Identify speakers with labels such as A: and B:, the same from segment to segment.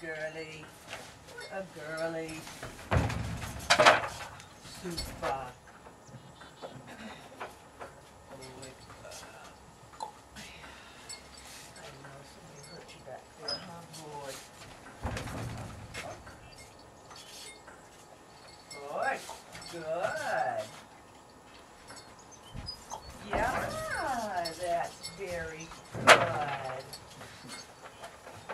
A: girly. A girly. Super. I know somebody hurt you back there, huh, boy? Good, good. Yeah, that's very good.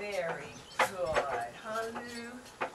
A: Very God. Hallelujah.